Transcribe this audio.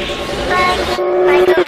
Bye. Bye.